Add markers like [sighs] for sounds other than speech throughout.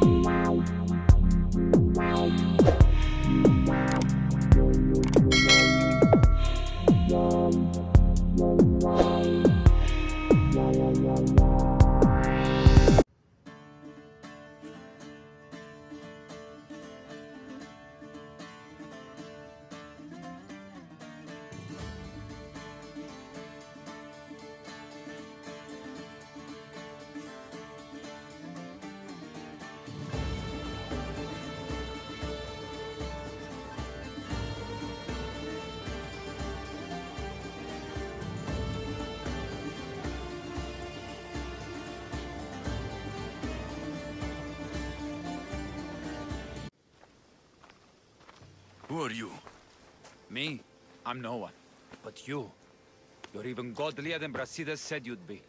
Who I'm no one. But you. You're even godlier than Brasidas said you'd be.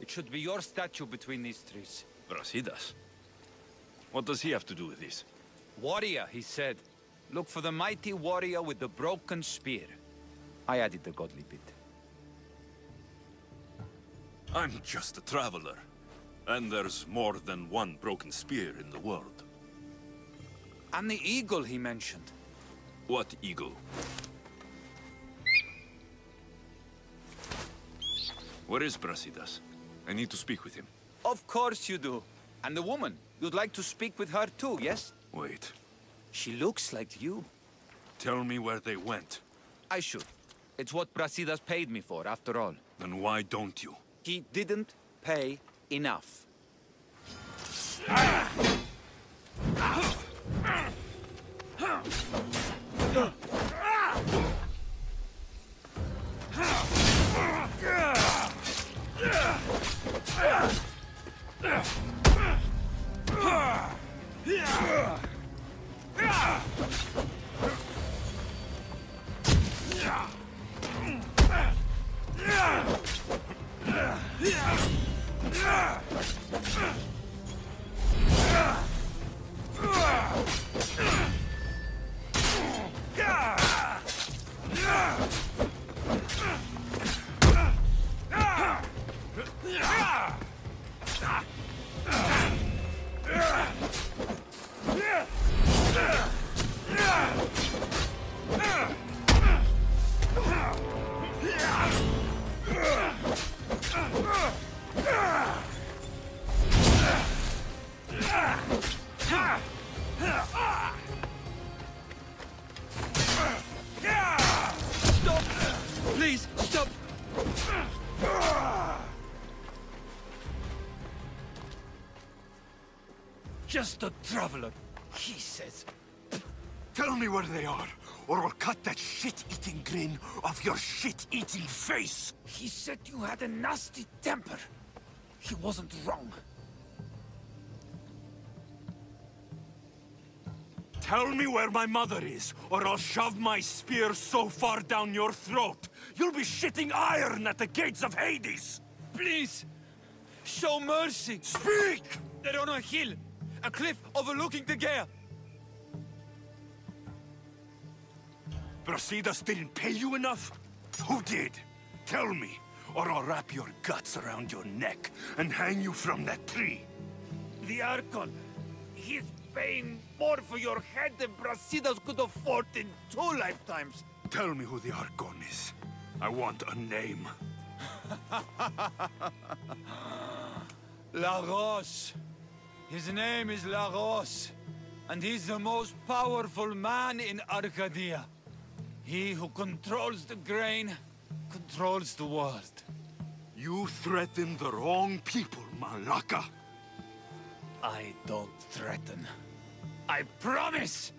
It should be your statue between these trees. Brasidas? What does he have to do with this? Warrior, he said. Look for the mighty warrior with the broken spear. I added the godly bit. I'm just a traveler. And there's more than one broken spear in the world. And the eagle he mentioned. What eagle? Where is Brasidas? I need to speak with him. Of course you do. And the woman. You'd like to speak with her too, yes? Wait. She looks like you. Tell me where they went. I should. It's what Brasidas paid me for, after all. Then why don't you? He didn't pay enough. Ah! Stop! Stop! Just a traveler, he says. Tell me where they are, or I'll cut that shit-eating grin off your shit-eating face! He said you had a nasty temper. He wasn't wrong. Tell me where my mother is, or I'll shove my spear so far down your throat, you'll be shitting iron at the gates of Hades! Please, show mercy. Speak! They're on a hill, a cliff overlooking the gale. Brasidas didn't pay you enough? Who did? Tell me, or I'll wrap your guts around your neck and hang you from that tree. The Archon, he's paying more for your head than Brasidas could afford in two lifetimes. Tell me who the Archon is. I want a name. [laughs] La Lagos. His name is La Lagos, and he's the most powerful man in Arcadia. He who controls the grain, controls the world. You threaten the wrong people, Malaka. I don't threaten. I promise!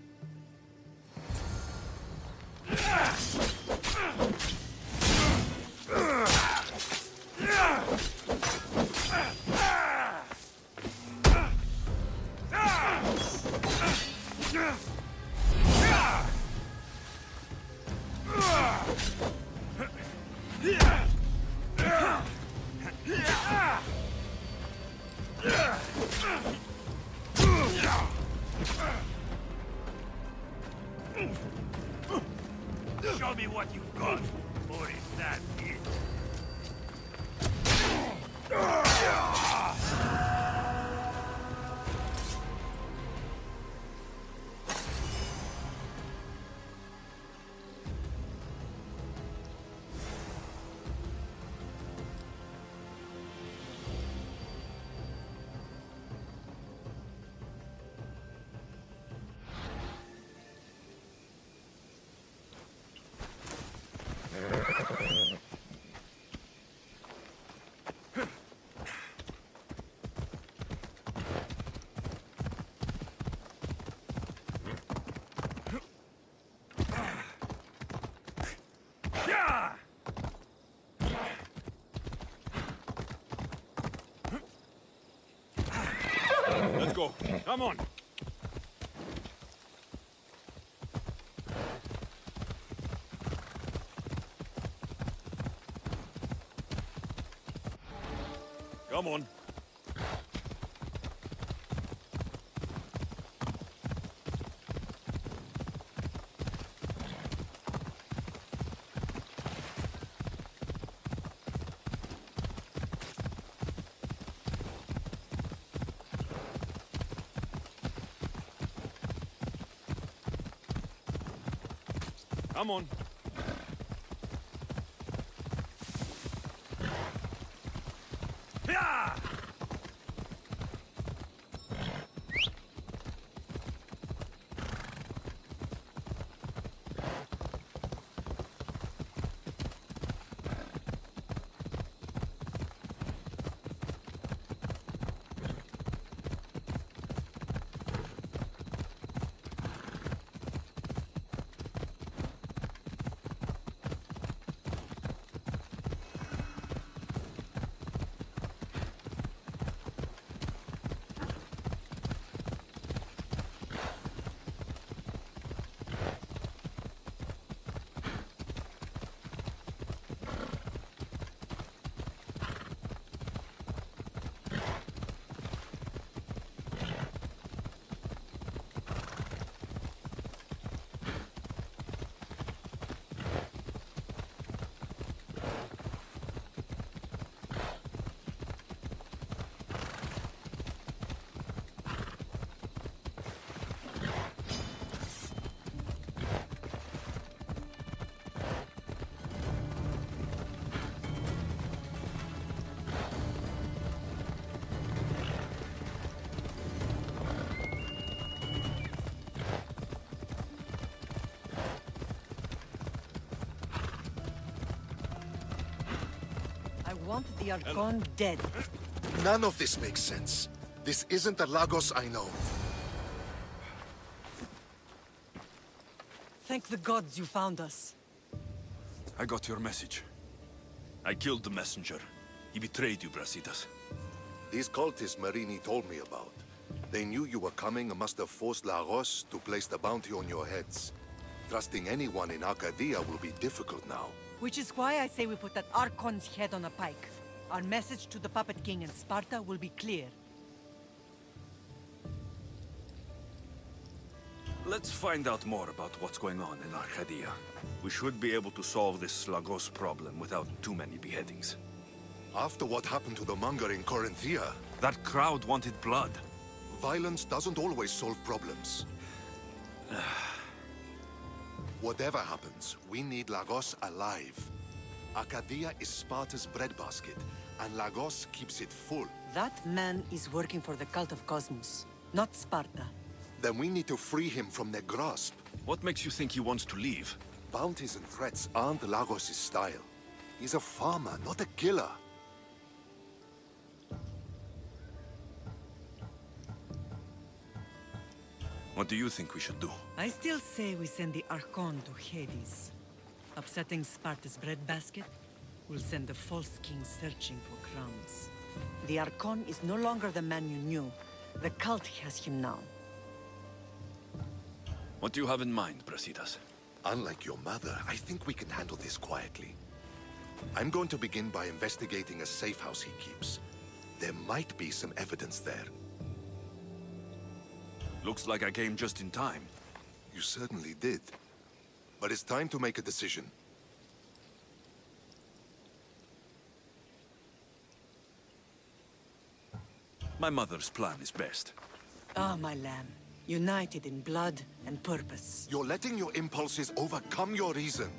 Go. Come on. Come on. Come on. I want the Archon dead. None of this makes sense. This isn't the Lagos I know. Thank the gods you found us. I got your message. I killed the messenger. He betrayed you, Brasidas. These cultists Myrrine told me about. They knew you were coming and must have forced Lagos to place the bounty on your heads. Trusting anyone in Arcadia will be difficult now. Which is why I say we put that Archon's head on a pike. Our message to the Puppet King in Sparta will be clear. Let's find out more about what's going on in Arcadia. We should be able to solve this Lagos problem without too many beheadings. After what happened to the monger in Corinthia, That crowd wanted blood. violence doesn't always solve problems. [sighs] Whatever happens, we need Lagos alive. Arcadia is Sparta's breadbasket, and Lagos keeps it full. That man is working for the cult of Kosmos, not Sparta. Then we need to free him from their grasp. What makes you think he wants to leave? Bounties and threats aren't Lagos' style. He's a farmer, not a killer. What do you think we should do? I still say we send the Archon to Hades. Upsetting Sparta's breadbasket will send the false king searching for crowns. The Archon is no longer the man you knew. The cult has him now. What do you have in mind, Brasidas? Unlike your mother, I think we can handle this quietly. I'm going to begin by investigating a safe house he keeps. There might be some evidence there. Looks like I came just in time. You certainly did. But it's time to make a decision. My mother's plan is best. Ah, my lamb. United in blood and purpose. You're letting your impulses overcome your reason.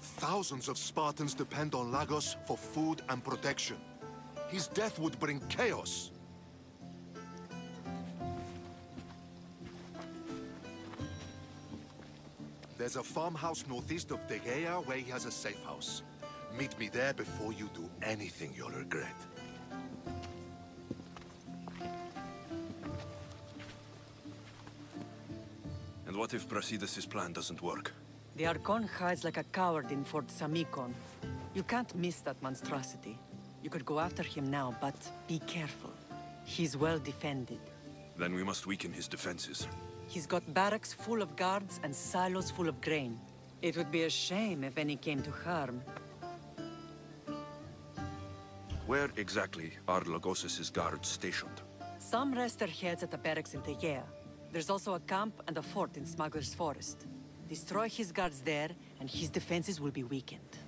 Thousands of Spartans depend on Lagos for food and protection. His death would bring chaos. There's a farmhouse northeast of Tegea where he has a safe house. Meet me there before you do anything you'll regret. What if Brasidas' plan doesn't work? The Archon hides like a coward in Fort Samikon. You can't miss that monstrosity. You could go after him now, but be careful. He's well defended. Then we must weaken his defenses. He's got barracks full of guards and silos full of grain. It would be a shame if any came to harm. Where exactly are Lagos' guards stationed? Some rest their heads at the barracks in Tegea. There's also a camp and a fort in Smuggler's Forest. Destroy his guards there, and his defenses will be weakened.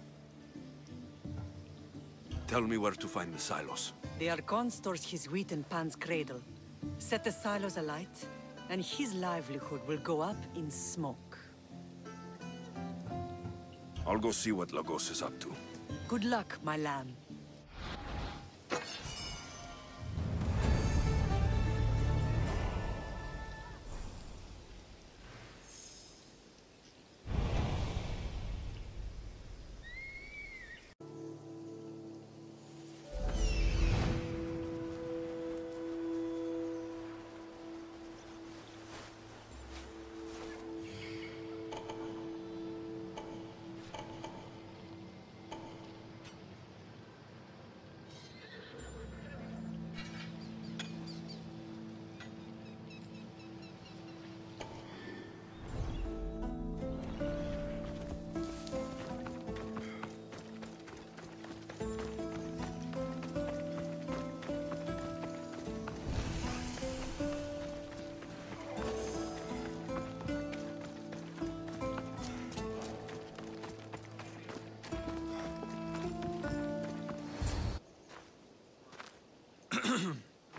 Tell me where to find the silos. The Archon stores his wheat in Pan's cradle. Set the silos alight, and his livelihood will go up in smoke. I'll go see what Lagos is up to. Good luck, my lamb.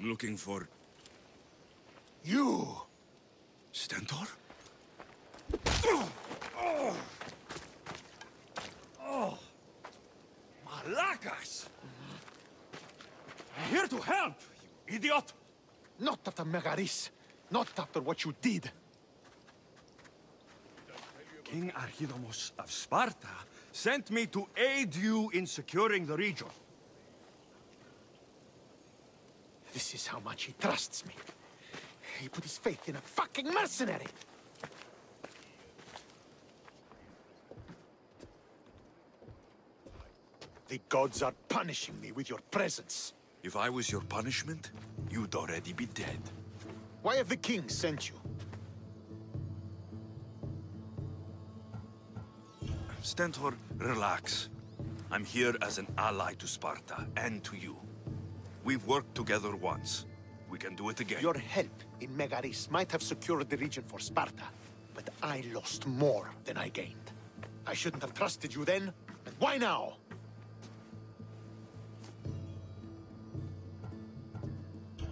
I'm looking for... You! Stentor? Malakas! I'm here to help, you idiot! Not after Megaris. Not after what you did. King Archidamos of Sparta sent me to aid you in securing the region. This is how much he trusts me. He put his faith in a fucking mercenary. The gods are punishing me with your presence. If I was your punishment, you'd already be dead. Why have the king sent you? Stentor, relax. I'm here as an ally to Sparta, and to you. We've worked together once. Can do it again. Your help in Megaris might have secured the region for Sparta, but I lost more than I gained. I shouldn't have trusted you then, and why now?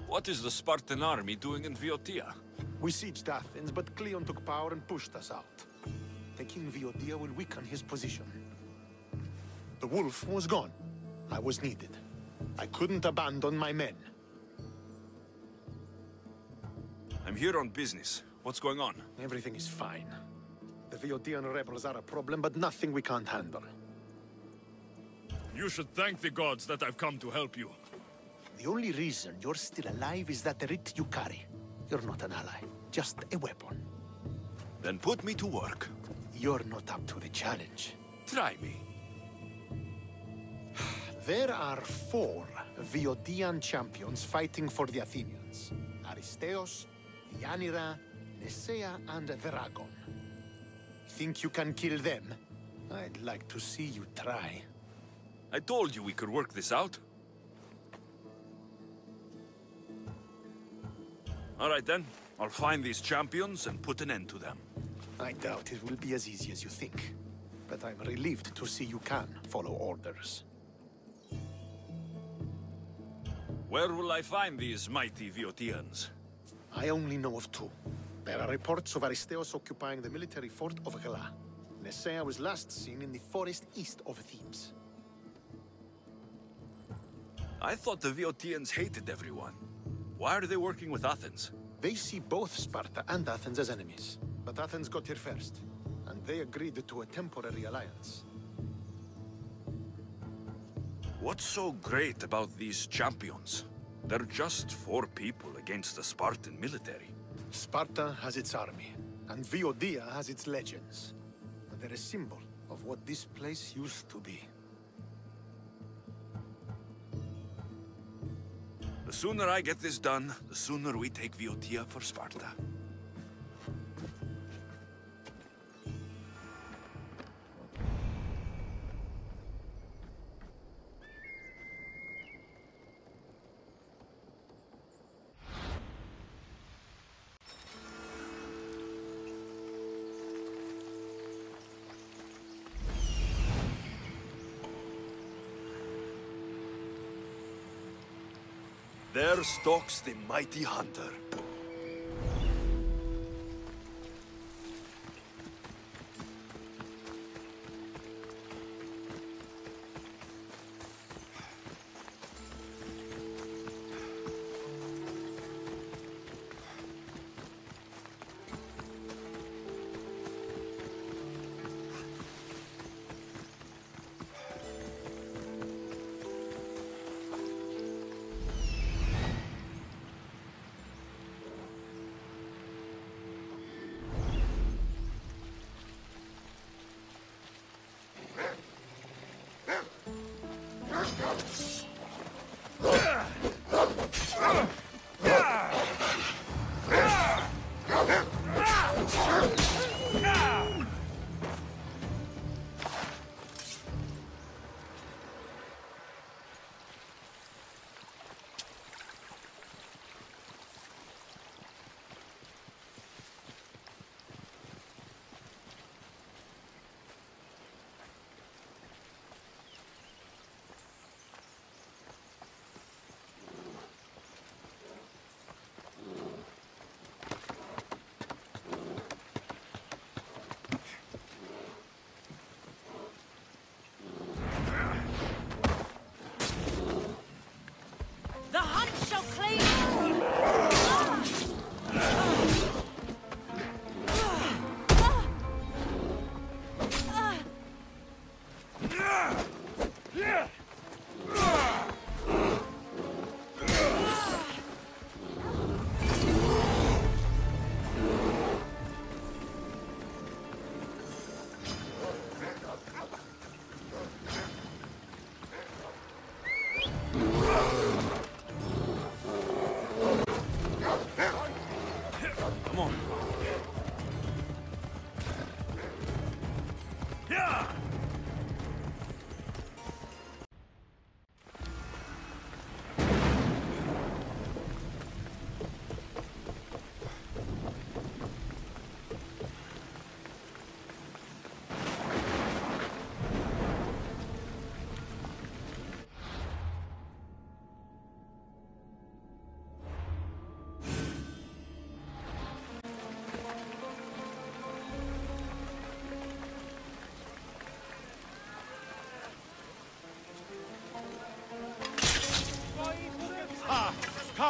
What is the Spartan army doing in Viotia? We sieged Athens, but Cleon took power and pushed us out. Taking Viotia will weaken his position. The wolf was gone. I was needed. I couldn't abandon my men. I'm here on business. What's going on? Everything is fine. The Viotian rebels are a problem, but nothing we can't handle. You should thank the gods that I've come to help you. The only reason you're still alive is that writ you carry. You're not an ally, just a weapon. Then put me to work. You're not up to the challenge. Try me. [sighs] There are four Viotian champions fighting for the Athenians. Aristaios, Deianira, Nesaia, and Drakon. Think you can kill them? I'd like to see you try. I told you we could work this out. All right then. I'll find these champions and put an end to them. I doubt it will be as easy as you think. But I'm relieved to see you can follow orders. Where will I find these mighty Viotians? I only know of two. There are reports of Aristaios occupying the military fort of Gela. Nesaia was last seen in the forest east of Thebes. I thought the Viotians hated everyone. Why are they working with Athens? They see both Sparta and Athens as enemies. But Athens got here first, and they agreed to a temporary alliance. What's so great about these champions? They're just four people against the Spartan military. Sparta has its army, and Viodia has its legends. But they're a symbol of what this place used to be. The sooner I get this done, the sooner we take Viotia for Sparta. There stalks the mighty hunter.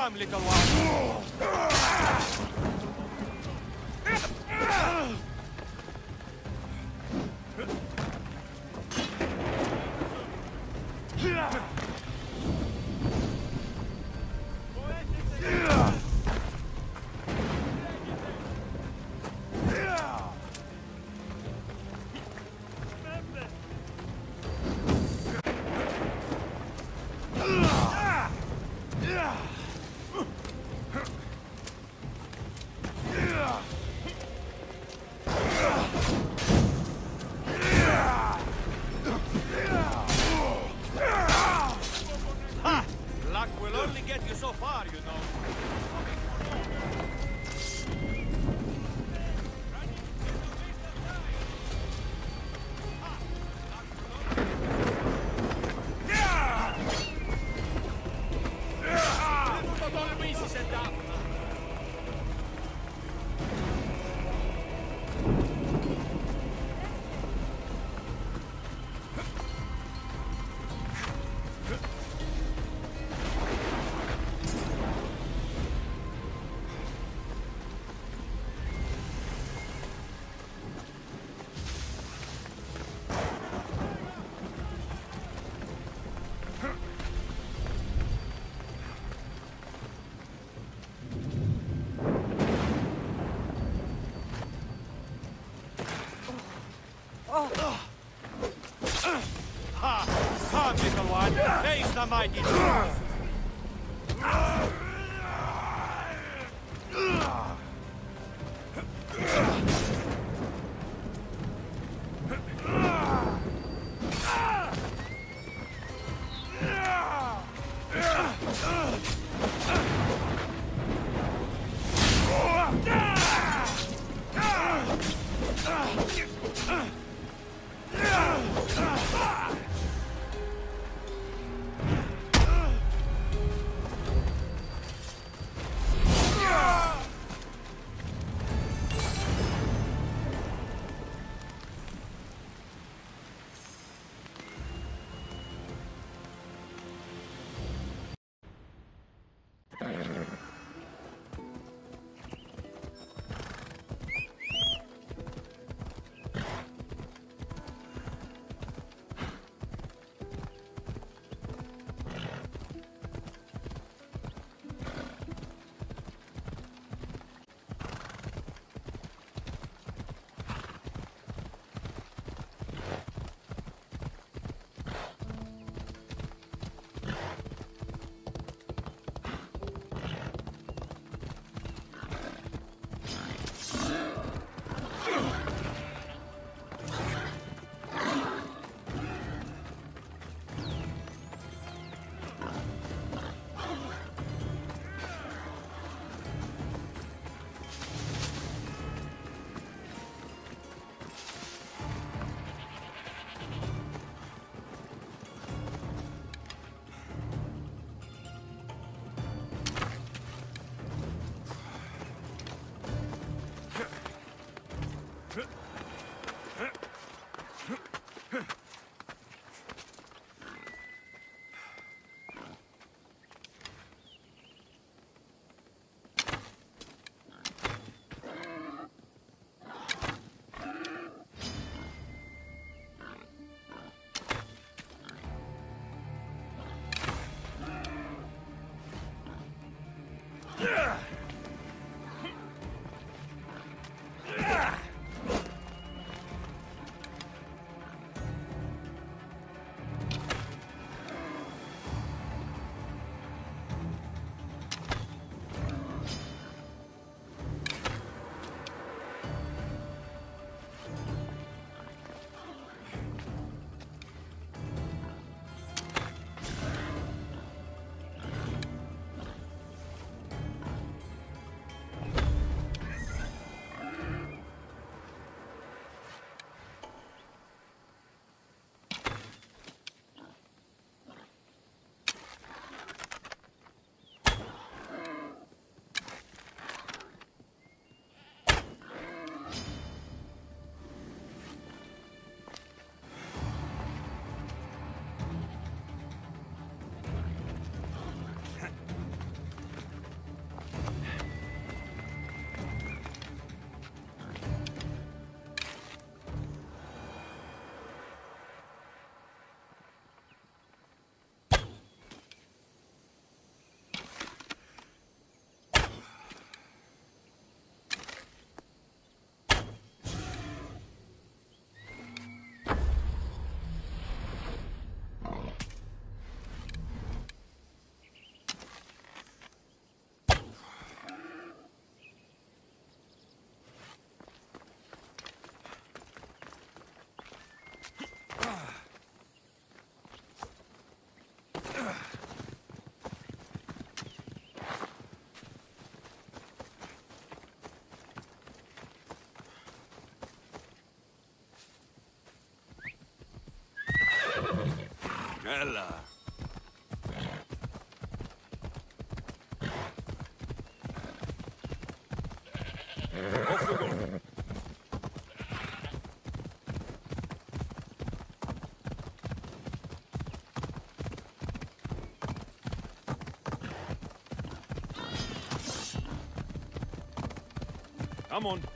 Come, little one. Ha! Come, little one. The mighty. Go. Come on.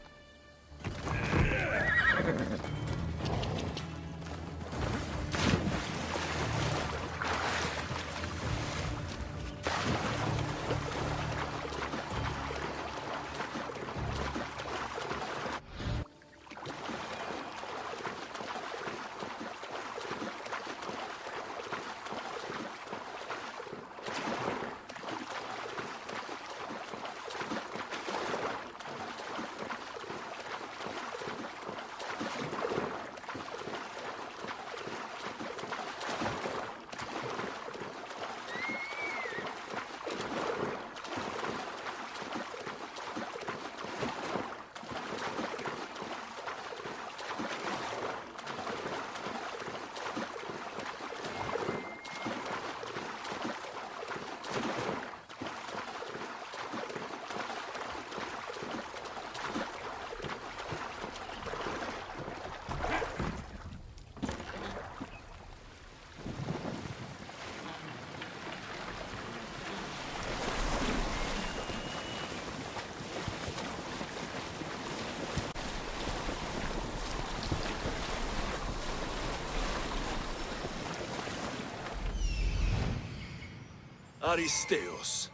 Aristaios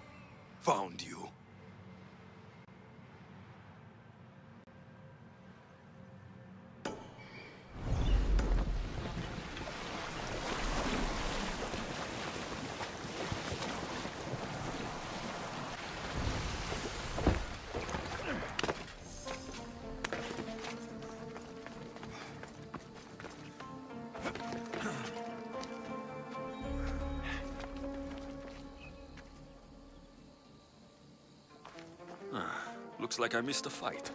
found you. Looks like I missed a fight.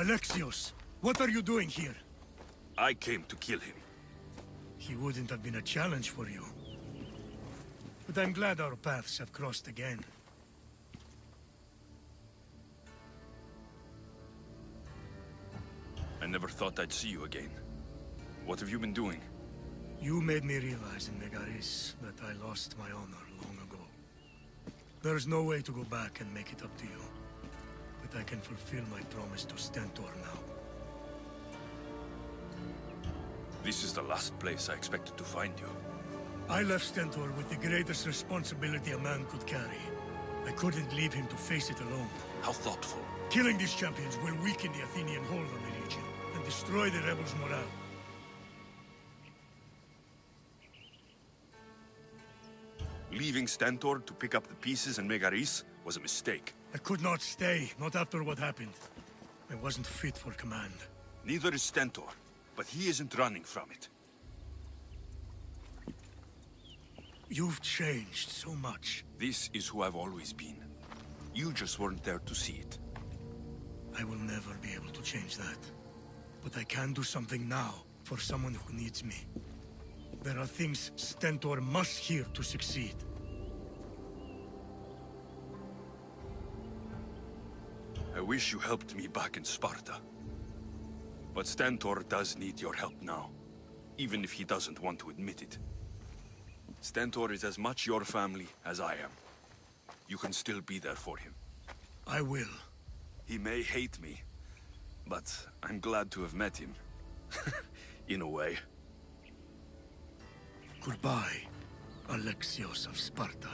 Alexios, what are you doing here? I came to kill him. He wouldn't have been a challenge for you. But I'm glad our paths have crossed again. I never thought I'd see you again. What have you been doing? You made me realize in Megaris that I lost my honor long ago. There's no way to go back and make it up to you. But I can fulfill my promise to Stentor now. This is the last place I expected to find you. I left Stentor with the greatest responsibility a man could carry. I couldn't leave him to face it alone. How thoughtful. Killing these champions will weaken the Athenian hold on the region and destroy the rebels' morale. Leaving Stentor to pick up the pieces in Megaris was a mistake. I could not stay, not after what happened. I wasn't fit for command. Neither is Stentor, but he isn't running from it. You've changed so much. This is who I've always been. You just weren't there to see it. I will never be able to change that. But I can do something now for someone who needs me. There are things Stentor must hear to succeed. Wish you helped me back in Sparta. But Stentor does need your help now, even if he doesn't want to admit it. Stentor is as much your family as I am. you can still be there for him. I will. He may hate me, but I'm glad to have met him. [laughs] In a way. Goodbye, Alexios of Sparta.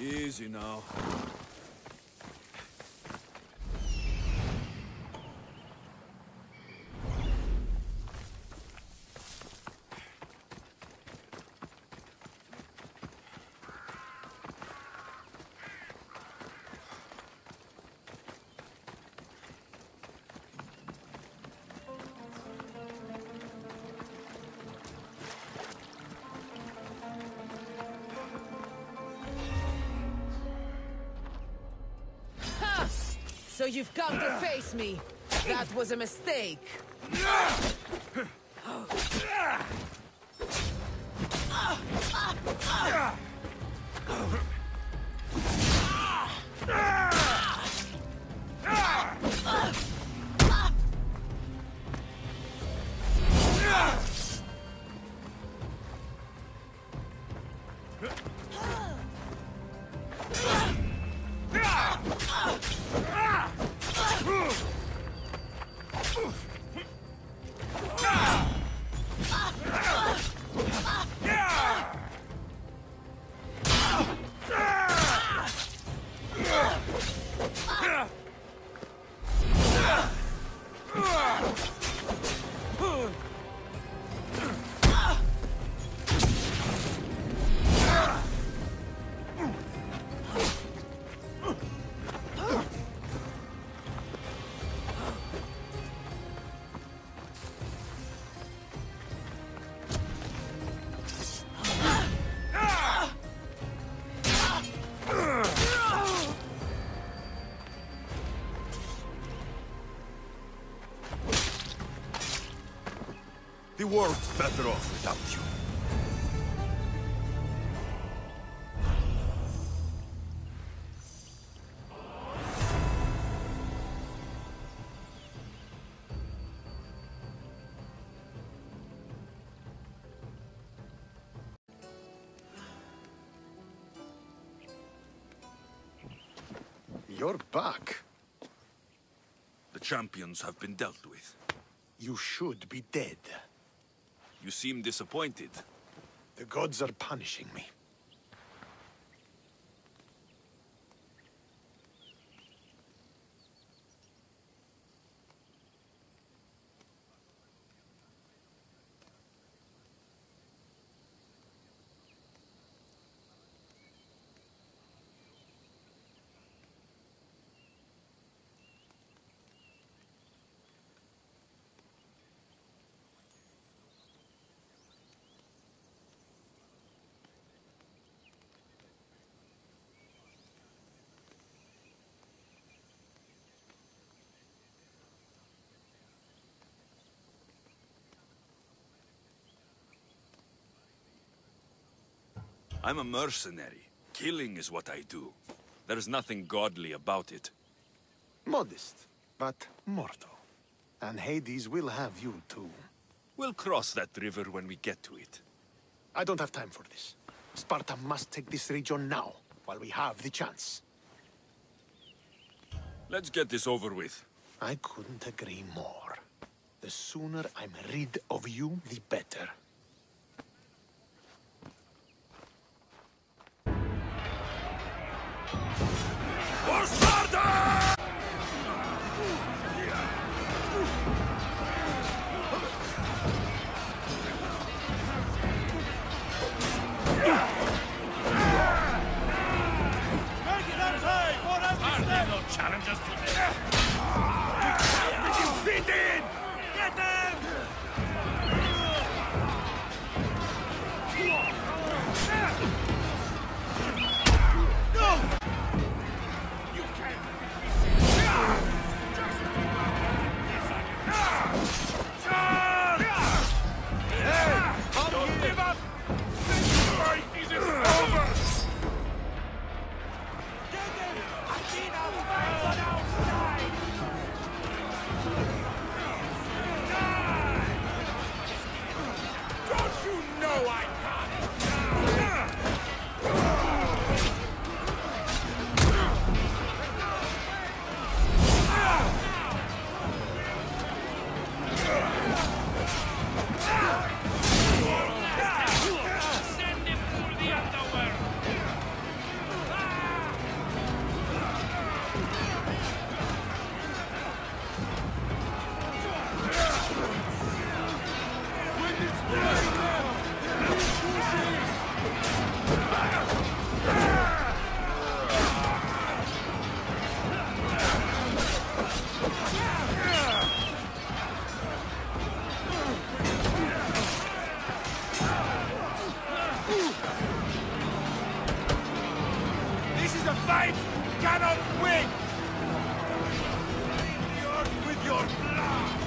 Easy now. So you've come to face me. That was a mistake. [laughs] Oh. The world's better off without you. You're back. The champions have been dealt with. You should be dead. You seem disappointed. The gods are punishing me. I'm a mercenary. Killing is what I do. There's nothing godly about it. Modest, but mortal. And Hades will have you too. We'll cross that river when we get to it. I don't have time for this. Sparta must take this region now, while we have the chance. Let's get this over with. I couldn't agree more. The sooner I'm rid of you, the better. No you cannot win! Clean the earth with your blood!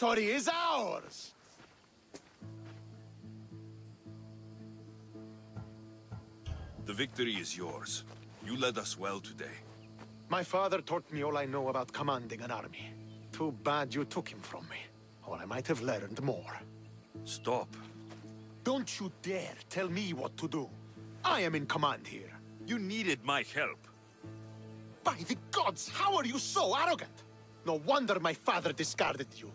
Victory is ours! The victory is yours. You led us well today. My father taught me all I know about commanding an army. Too bad you took him from me, or I might have learned more. Stop. Don't you dare tell me what to do. I am in command here. You needed my help. By the gods, how are you so arrogant? No wonder my father discarded you.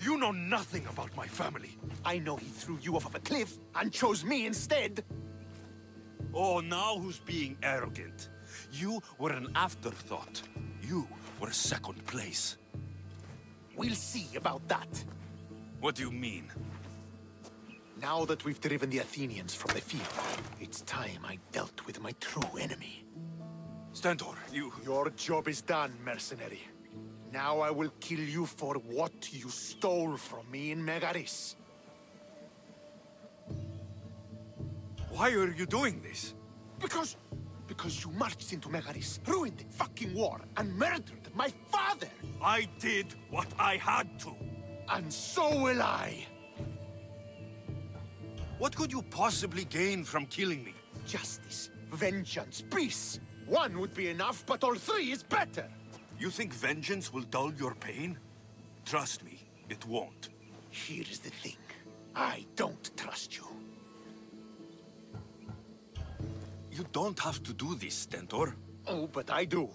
You know nothing about my family. I know he threw you off of a cliff and chose me instead. Oh, now who's being arrogant? You were an afterthought. You were second place. We'll see about that. What do you mean? Now that we've driven the Athenians from the field, it's time I dealt with my true enemy. Stentor, you... Your job is done, mercenary. Now I will kill you for what you stole from me in Megaris. Why are you doing this? Because... because you marched into Megaris, ruined the fucking war, and murdered my father! I did what I had to. And so will I! What could you possibly gain from killing me? Justice, vengeance, peace! One would be enough, but all three is better! You think vengeance will dull your pain? Trust me, it won't. Here's the thing. I don't trust you. You don't have to do this, Stentor. Oh, but I do.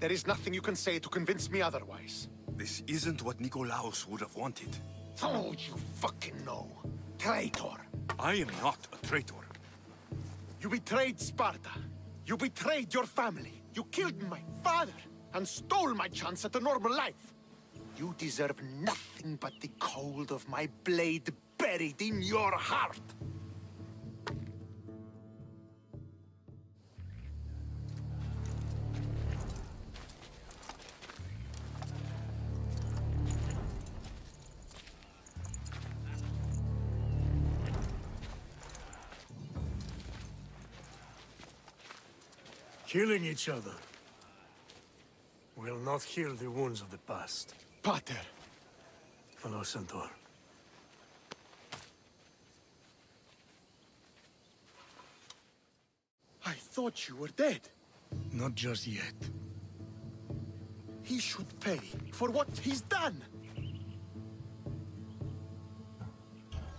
There is nothing you can say to convince me otherwise. This isn't what Nikolaos would have wanted. Oh, you fucking know. Traitor. I am not a traitor. You betrayed Sparta. You betrayed your family. You killed my father and stole my chance at a normal life. You deserve nothing but the cold of my blade buried in your heart. Killing each other will not heal the wounds of the past. Pater, Hello, Stentor. I thought you were dead. Not just yet. He should pay for what he's done.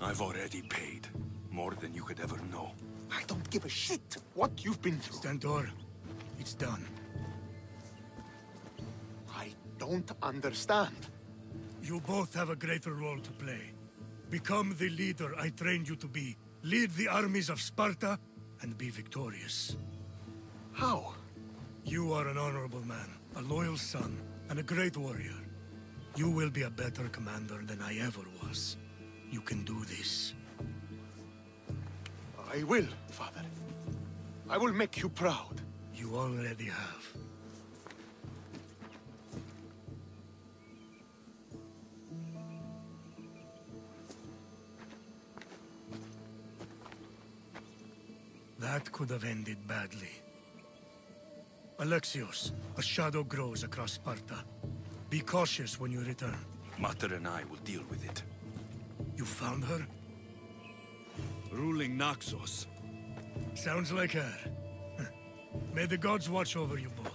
I've already paid. More than you could ever know. I don't give a shit what you've been through. Stentor, it's done. Don't understand. You both have a greater role to play. Become the leader I trained you to be. Lead the armies of Sparta and be victorious. How? You are an honorable man, a loyal son, and a great warrior. You will be a better commander than I ever was. You can do this. I will, father. I will make you proud. You already have. That could have ended badly. Alexios, a shadow grows across Sparta. Be cautious when you return. Mater and I will deal with it. You found her? Ruling Naxos. Sounds like her. May the gods watch over you both.